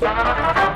Música